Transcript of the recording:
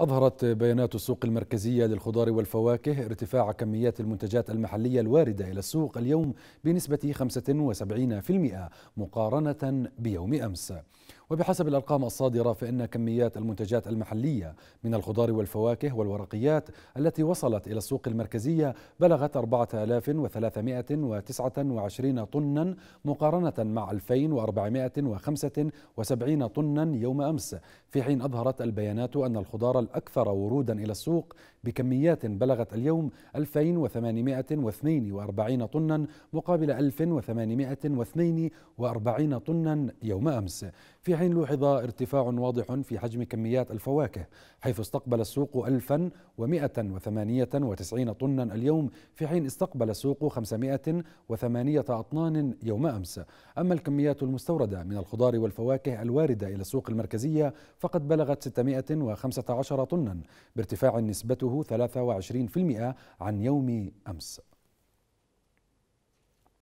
أظهرت بيانات السوق المركزية للخضار والفواكه ارتفاع كميات المنتجات المحلية الواردة إلى السوق اليوم بنسبة 75% مقارنة بيوم أمس. وبحسب الأرقام الصادرة فإن كميات المنتجات المحلية من الخضار والفواكه والورقيات التي وصلت إلى السوق المركزية بلغت 4329 طنا مقارنة مع 2475 طنا يوم أمس في حين أظهرت البيانات أن الخضار الأكثر ورودا إلى السوق بكميات بلغت اليوم 2842 طنا مقابل 1842 طنا يوم أمس. في حين لوحظ ارتفاع واضح في حجم كميات الفواكه حيث استقبل السوق 1198 طنا اليوم في حين استقبل السوق 508 أطنان يوم أمس. أما الكميات المستوردة من الخضار والفواكه الواردة إلى السوق المركزية فقد بلغت 615 طنا بارتفاع نسبته 23% عن يوم أمس.